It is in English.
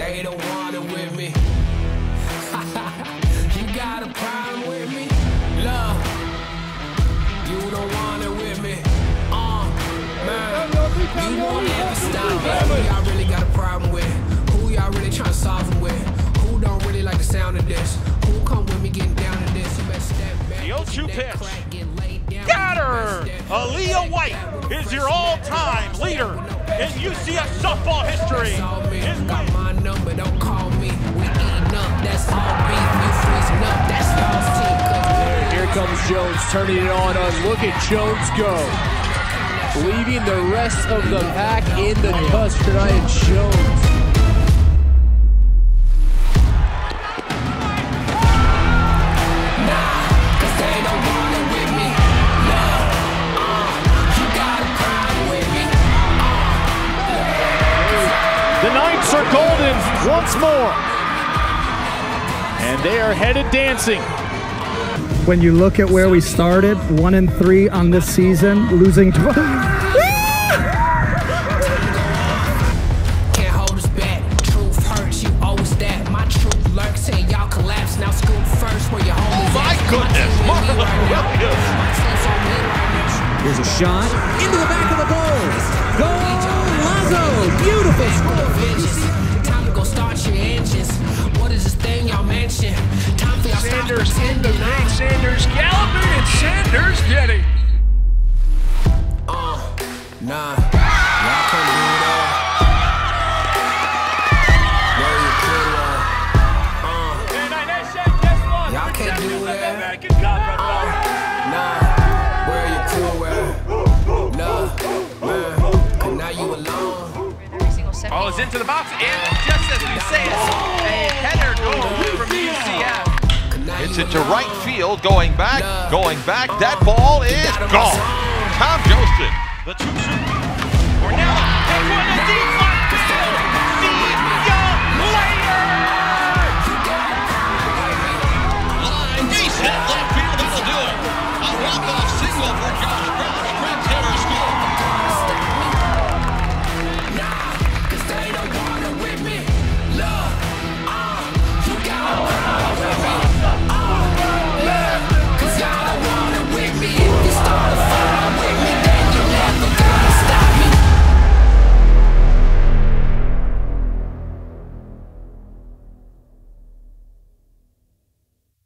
They don't want it with me. you got a problem with me? Love. You don't want it with me. Uh, man. You won't ever stop. Who y'all really got a problem with? Who y'all really trying to solve them with? Who don't really like the sound of this? Who come with me getting down to this? You better step back. The 0-2 pitch. crack get laid down. Got her! Aaliyah White is your all-time leader in UCF softball history. His win. Comes Jones turning it on. on. Look at Jones go. Leaving the rest of the pack in the dust tonight. Jones. The Knights are golden once more. And they are headed dancing. When you look at where we started, one and three on this season, losing. To- Can't hold us back. Truth hurts, you owe us that. My truth lurks till y'all collapse. Now scoop first where your homies My at. goodness, team with me Marlon right now. Williams. My team's on me right now. Here's a shot into the back of the goal. Goal, Lazo. Beautiful score. Sanders getting. Uh, nah, y'all couldn't do that. Where you put it? Uh, y'all can't do that. Uh, nah, where you crew at? Love, man, 'cause now you alone. Every single second. Oh, it's into the box, and just as we say it, 'Cause now It's you into alone. right field, going back, going back. That ball is gone. Tom Joseph. The two